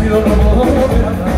sido no volver